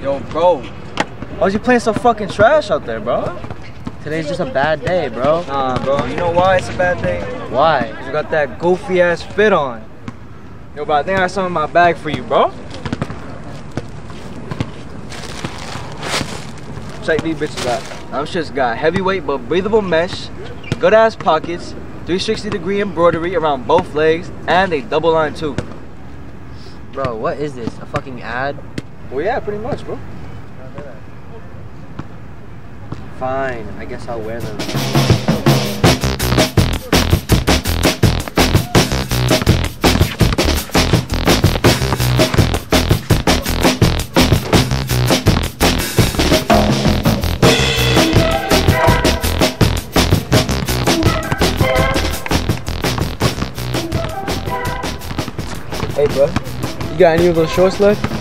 Yo, bro, why's you playing so fucking trash out there, bro? Today's just a bad day, bro. Nah, bro. You know why it's a bad day? Why? You got that goofy ass fit on. Yo, but I think I have something in my bag for you, bro. Check these bitches out. I'm just got heavyweight but breathable mesh, good ass pockets, 360 degree embroidery around both legs, and a double line too. Bro, what is this? A fucking ad? Well, yeah, pretty much, bro. Fine, I guess I'll wear them. Hey, bro. You got any of those shorts left?